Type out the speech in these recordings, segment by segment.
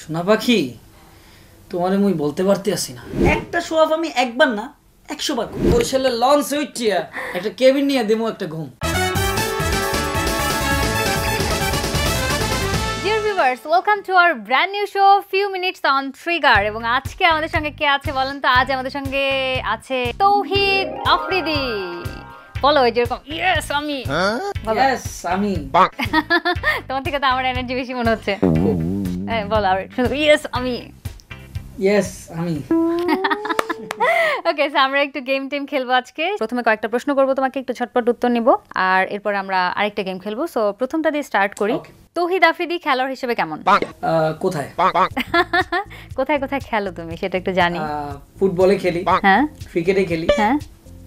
সোনা পাখি তোমারে মুই বলতে পারতে আসি না। একটা শো অফ আমি একবার না একশো বার করব। বরিশালের লঞ্চ হইছিয়া একটা কেবিন নিয়ে দেবো একটা ঘুম। Viewers welcome to our brand new show few minutes on trigger এবং আজকে আমাদের সঙ্গে কে আছে বলেন তো? আজ আমাদের সঙ্গে আছে তৌহিদ আফ্রিদি। বলো ওই যেরকম ইয়েস আমি। তোমার থেকে তো আমার এনার্জি বেশি মনে হচ্ছে। হ্যাঁ বলো আর ইয়েস আমি ইয়েস আমি ওকে আমরা একটু গেম টেম খেলব আজকে। প্রথমে কয়েকটা প্রশ্ন করব তোমাকে একটু ছটপট উত্তর নিব। আর এরপর আমরা আরেকটা গেম খেলব। সো প্রথমটা দিয়ে স্টার্ট করি. তৌহিদ আফ্রিদি খেলোয়াড় হিসেবে কেমন? কোথায়? কোথায় কোথায় খেলো তুমি? সেটা একটু জানি। ফুটবলে খেলি। হ্যাঁ। ক্রিকেটে খেলি। হ্যাঁ।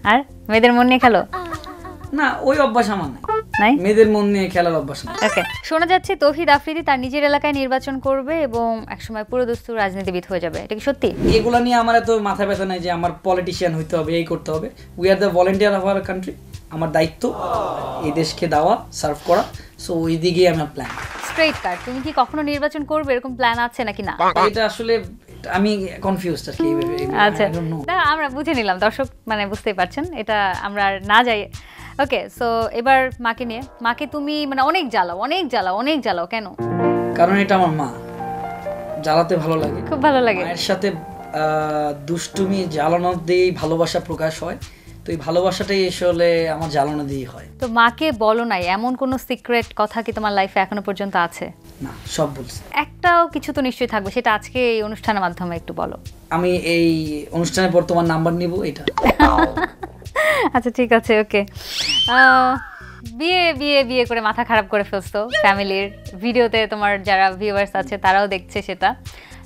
আর মেয়েদের মন নিয়ে খেলো? না ওই অভ্যাস আমার নাই। নাই? মেয়েদের মন নিয়ে খেলার অভ্যাস নাই ওকে শোনা যাচ্ছে তৌহিদ আফ্রিদি তার নিজের এলাকায় নির্বাচন করবে এবং একসময় পুরো দস্তুর রাজনীতিবিদ হয়ে যাবে। এটা কি সত্যি? এগুলো নিয়ে আমার এত মাথা ব্যথা নাই যে আমার পলিটিশিয়ান হইতে হবে এই করতে হবে। We are the volunteer of our country আমার দায়িত্ব এই দেশকে দেওয়া সার্ভ করা। সো ওই দিকেই আমার প্ল্যান স্ট্রেট কার্ড তুমি কি কখনো নির্বাচন করবে? এরকম প্ল্যান আছে নাকি না? এটা আসলে আমি কনফিউজ আর কি। আচ্ছা। আমরা বুঝে নিলাম। দর্শক মানে বুঝতেই পারছেন। এটা আমরা না যাই ওকে সো এবার মাকে নিয়ে। মাকে তুমি মানে অনেক জ্বালাও অনেক জ্বালাও অনেক জ্বালাও কেন? কারণ এটা আমার মা। জ্বালাতে ভালো লাগে। খুব ভালো লাগে। মায়ের সাথে আহ, দুষ্টুমি জ্বালানো দিয়েই ভালোবাসা প্রকাশ হয়। তো এই ভালোবাসাটাই আসলে আমার জ্বালানো দিয়েই হয়। তো মাকে বলো নাই এমন কোনো সিক্রেট কথা কি তোমার লাইফে এখনও পর্যন্ত আছে? না সব বলছি। একটাও কিছু তো নিশ্চয়ই থাকবে সেটা আজকে এই অনুষ্ঠানের মাধ্যমে একটু বলো। আমি এই অনুষ্ঠানের পর তোমার নাম্বার নিব এটা আচ্ছা ঠিক আছে, ওকে। বিয়ে বিয়ে বিয়ে করে মাথা খারাপ করে ফেলছো ফ্যামিলির ভিডিওতে তোমার যারা ভিউয়ার্স আছে, তারাও দেখছে সেটা।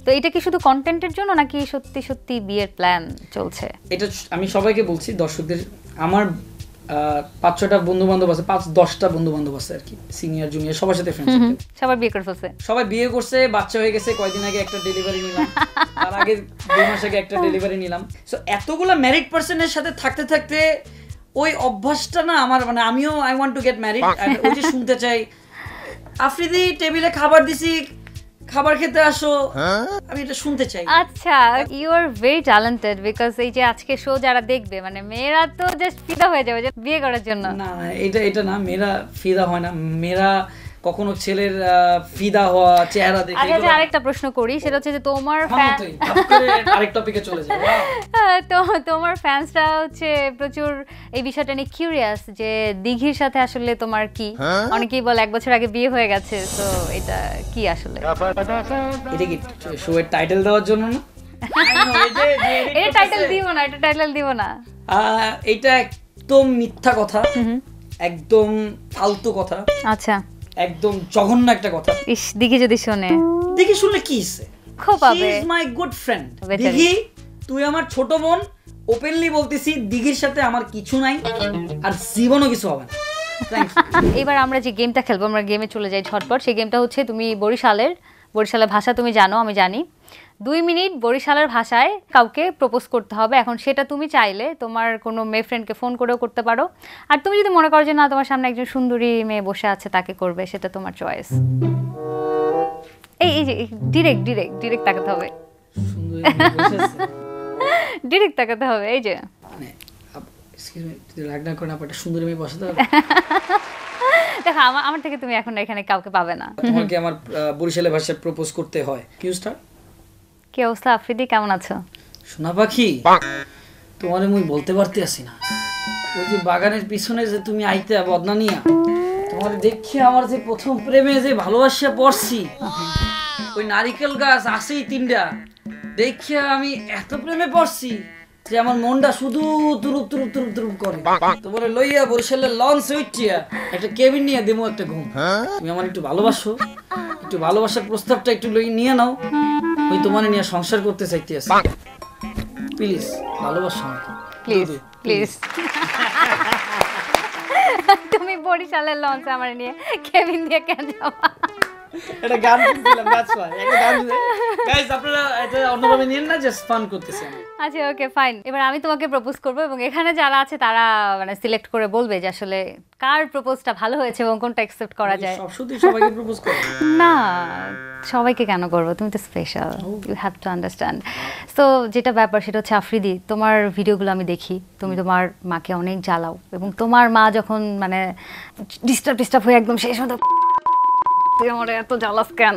তো এটা কি শুধু কন্টেন্টের জন্য নাকি সত্যি সত্যি বিয়ের প্ল্যান চলছে? এটা আমি সবাইকে বলছি, দর্শকদের, আমার পাঁচ ছটা বন্ধু বান্ধব আছে পাঁচ দশটা বন্ধু বান্ধব আছে আর কি সিনিয়র জুনিয়র সবার সাথে ফ্রেন্ডস সবার বিয়ে করে ফেলছে। সবাই বিয়ে করছে বাচ্চা হয়ে গেছে কয়দিন আগে একটা ডেলিভারি নিলাম তার আগে দুই মাস আগে একটা ডেলিভারি নিলাম। সো এতগুলো ম্যারিড পার্সনের সাথে থাকতে থাকতে ওই অভ্যাসটা না আমার মানে আমিও I want to get married ওই যে শুনতে চাই আফ্রিদি টেবিলে খাবার দিছি খাবার খেতে আসো। আমি এটা শুনতে চাই। আচ্ছা you are very talented because এই যে আজকে শো যারা দেখবে মানে মেয়েরা তো জাস্ট ফিদা হয়ে যাবে যে বিয়ে করার জন্য। না না এটা এটা না মেয়েরা ফিদা হয় না। মেয়েরা কখনো ছেলের ফিদা হওয়া চেহারা দেখে আচ্ছা আচ্ছা আরেকটা প্রশ্ন করি সেটা হচ্ছে যে তোমার ফ্যান আরেক টপিকে চলে যায় Wow! তো তোমার ফ্যান্সরা হচ্ছে প্রচুর এই বিষয়টা নিয়ে কিউরিয়াস যে দিঘির সাথে আসলে তোমার কি? অনেকেই বলে এক বছর আগে বিয়ে হয়ে গেছে তো এটা কি আসলে? এটা কি শো এর টাইটেল দেওয়ার জন্য না? এই যে- যে এটা টাইটেল দিব না এটা টাইটেল দিব না। এটা একদম মিথ্যা কথা একদম ফালতু কথা। আচ্ছা। একদম জঘন্য একটা কথা। ইস দিঘি যদি শুনে। দিঘি শুনলে কি হিসে খুব পাবে। Is my good friend Dighi তুই আমার ছোট বোন। ওপেনলি বলতেছি দিঘির সাথে আমার কিছু নাই আর জীবনও কিছু হবে না। এবার আমরা যে গেমটা খেলব আমরা গেমে চলে যাই ঝটপট। সেই গেমটা হচ্ছে তুমি বরিশালের বরিশালের ভাষা তুমি জানো আমি জানি। দুই মিনিট বরিশালের ভাষায় কাউকে প্রপোজ করতে হবে। এখন সেটা তুমি চাইলে তোমার কোনো মেয়ে ফ্রেন্ডকে ফোন করেও করতে পারো। আর তুমি যদি মনে করো যে না তোমার সামনে একজন সুন্দরী মেয়ে বসে আছে তাকে করবে সেটা তোমার চয়েস এই এই যে ডিরেক্ট ডিরেক্ট ডিরেক্ট তাকাতে হবে। ডিরেক্ট তাকাতে হবে এই যে। মানে সুন্দরী মেয়ে বসাতে হবে? দেখো আমার আমার থেকে তুমি এখন এখানে কাউকে পাবে না। তোমাকে আমার বরিশালের ভাষায় প্রপোজ করতে হয়। কিউ স্টার কি অবস্থা আফ্রিদি? কেমন আছো? সোনা পাখি তোমারে মুই বলতে পারতে আসি না। ওই যে বাগানের পিছনে যে তুমি আইতে বদনা নিয়া তোমার দেখে আমার যে প্রথম প্রেমে যে ভালোবাসা পড়ছি। ওই নারিকেল গাছ আছেই তিনটা। দেখে আমি এত প্রেমে পড়ছি যে আমার মনটা শুধু তুরুপ তুরুপ তুরুপ তুরুপ করে। তোমারে লইয়া বরিশালের লঞ্চ হইটিয়া একটা কেবিন নিয়ে দেবো একটা ঘুম। তুমি আমার একটু ভালোবাসো। একটু ভালোবাসার প্রস্তাবটা একটু লই নিয়ে নাও। ওই তোমার নিয়ে সংসার করতে চাইতে আছি। প্লিজ ভালোবাসো আমাকে। প্লিজ প্লিজ তুমি বরিশালের লঞ্চ আমার নিয়ে কেবিন দিয়ে কেন যাওয়া এটা গান দিলাম that's why. একটা গান গাইস আপনারা এটা অন্যভাবে নিয়েন না জাস্ট ফান করতেছি আমি। আচ্ছা ওকে ফাইন এবার আমি তোমাকে প্রপোজ করব এবং এখানে যারা আছে তারা মানে সিলেক্ট করে বলবে যে আসলে কার প্রপোজটা ভালো হয়েছে এবং কোনটা অ্যাকসেপ্ট করা যায়। সব শুধু সবাইকে প্রপোজ করে না সবাইকে কেন করব? তুমি তো special you have to understand so যেটা ব্যাপার সেটা হচ্ছে আফ্রিদি তোমার ভিডিওগুলো আমি দেখি। তুমি তোমার মাকে অনেক জ্বালাও এবং তোমার মা যখন মানে ডিস্টার্ব ডিস্টার্ব হয়ে একদম শেষ মতো তুই আমার এত জ্বালাস কেন?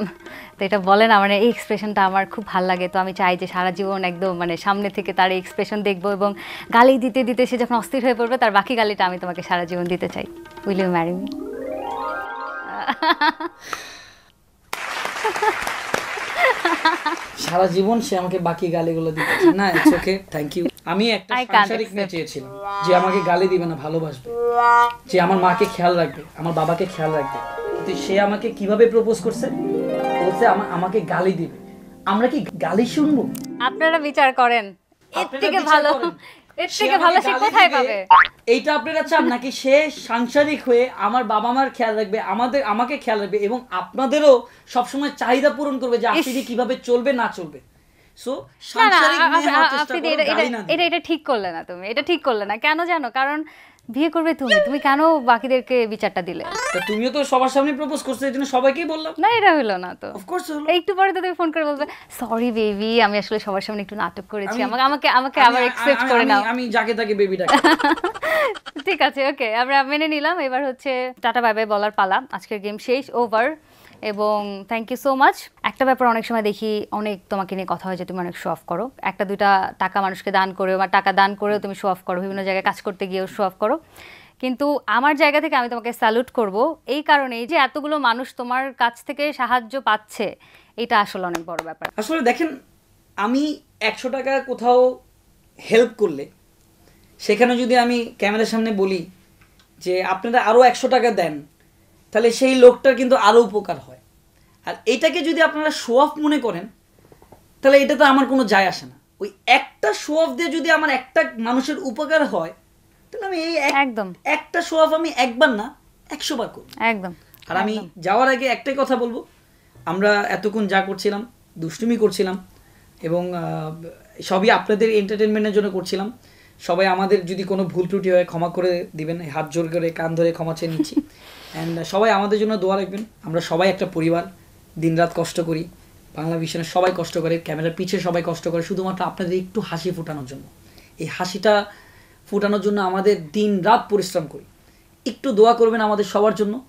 তো এটা বলে না মানে এই এক্সপ্রেশনটা আমার খুব ভালো লাগে। তো আমি চাই যে সারা জীবন একদম মানে সামনে থেকে তার এই এক্সপ্রেশন দেখব এবং গালি দিতে দিতে সে যখন অস্থির হয়ে পড়বে তার বাকি গালিটা আমি তোমাকে সারা জীবন দিতে চাই। উইল ইউ ম্যারি মি সারা জীবন সে আমাকে বাকি গালিগুলো দিতেছে না ইটস ওকে থ্যাংক ইউ আমি একটা সাংসারিক মেয়ে চেয়েছিলাম যে আমাকে গালি দিবে না ভালোবাসবে। যে আমার মাকে খেয়াল রাখবে আমার বাবাকে খেয়াল রাখবে। কিন্তু সে আমাকে কীভাবে প্রপোজ করছে? বলছে আমাকে গালি দিবে। আমরা কি গালি শুনব? আপনারা বিচার করেন। এর থেকে ভালো। এর থেকে ভালো সে কোথায় পাবে? এইটা আপনারা চান নাকি? সে সাংসারিক হয়ে আমার বাবা মার খেয়াল রাখবে আমাদের আমাকে খেয়াল রাখবে এবং আপনাদেরও সবসময় চাহিদা পূরণ করবে যে আপনি কীভাবে চলবে না চলবে। সো এটা এটা ঠিক করলে না তুমি এটা ঠিক করলে না। কেন জানো? কারণ বিয়ে করবে তুমি তুমি কেন বাকিদেরকে বিচারটা দিলে? তুমিও তো সবার সামনে প্রপোজ করছ এই জন্য সবাইকেই বললাম। না এটা হলো না তো। অফকোর্স হলো। একটু পরে তো তুমি ফোন করে বলবে সরি বেবি আমি আসলে সবার সামনে একটু নাটক করেছি। আমাকে আমাকে আমাকে আবার এক্সপেক্ট করে নাও। আমি যাকে তাকে বেবি ডাকি। ঠিক আছে ওকে আমরা মেনে নিলাম। এবার হচ্ছে টাটা বাই বাই বলার পালা। আজকের গেম শেষ ওভার এবং থ্যাংক ইউ সো মাচ একটা ব্যাপার অনেক সময় দেখি, অনেক তোমাকে নিয়ে কথা হয় যে তুমি অনেক শো অফ করো। একটা, দুইটা টাকা মানুষকে দান করেও বা টাকা দান করেও তুমি শো অফ করো। বিভিন্ন জায়গায় কাজ করতে গিয়েও শো অফ করো। কিন্তু আমার জায়গা থেকে আমি তোমাকে স্যালুট করব এই কারণেই যে এতগুলো মানুষ তোমার কাছ থেকে সাহায্য পাচ্ছে। এটা আসলে অনেক বড় ব্যাপার। আসলে দেখেন, আমি একশো টাকা কোথাও হেল্প করলে, সেখানে যদি আমি ক্যামেরার সামনে বলি যে আপনারা আরও একশো টাকা দেন তাহলে সেই লোকটার কিন্তু আরও উপকার হয়। আর এটাকে যদি আপনারা শো অফ মনে করেন তাহলে এটা তো আমার কোনো যায় আসে না। ওই একটা শো অফ দিয়ে যদি আমার একটা মানুষের উপকার হয় তাহলে আমি এই একদম। একটা শো অফ আমি একবার না একশো বার করব। একদম। আর আমি যাওয়ার আগে একটাই কথা বলব আমরা এতক্ষণ যা করছিলাম দুষ্টুমি করছিলাম এবং সবই আপনাদের এন্টারটেনমেন্টের জন্য করছিলাম। সবাই আমাদের যদি কোনো ভুল ত্রুটি হয় ক্ষমা করে দিবেন হাত জোর করে কান ধরে ক্ষমা চেয়ে নিচ্ছি। অ্যান্ড সবাই আমাদের জন্য দোয়া রাখবেন। আমরা সবাই একটা পরিবার। দিনরাত কষ্ট করি। বাংলা ভিশনে সবাই কষ্ট করে। ক্যামেরার পিছে সবাই কষ্ট করে। শুধুমাত্র আপনাদের একটু হাসি ফোটানোর জন্য। এই হাসিটা ফোটানোর জন্য আমাদের দিন রাত পরিশ্রম করি। একটু দোয়া করবেন আমাদের সবার জন্য।